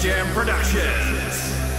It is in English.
Jam Productions.